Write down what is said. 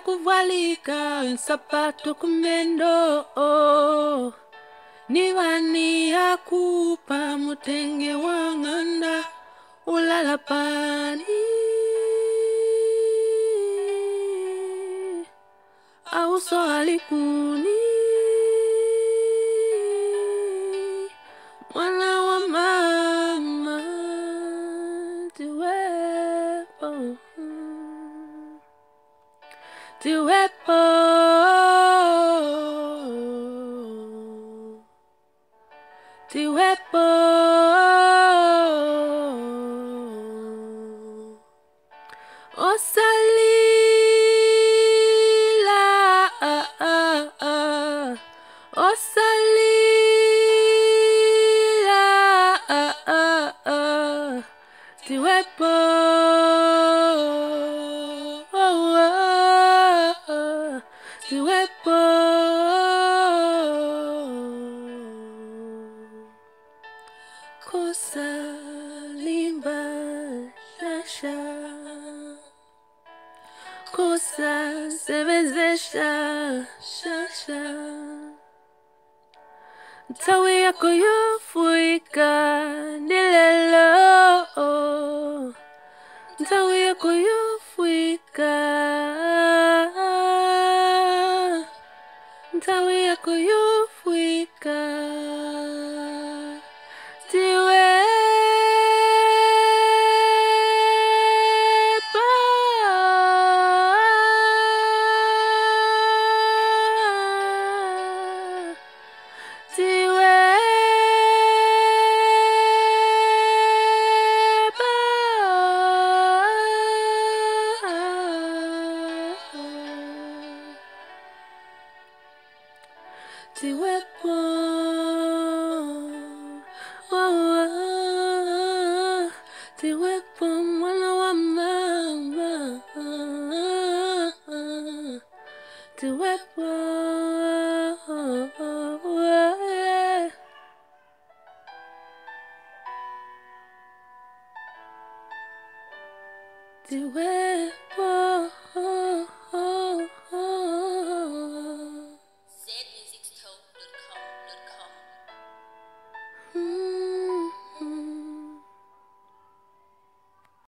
kuvalika Sapato kumendo oh. Nivani ya kupa Mutenge wanganda ulala pani. Auso alikuni tiwepo tiwepo Osalila. Osalila ah, Kosa limba shasha. Kosa sebezesha shasha. Tawi yako yofuika ziwepo oh, oh, mwana wa mama ziwepo oh,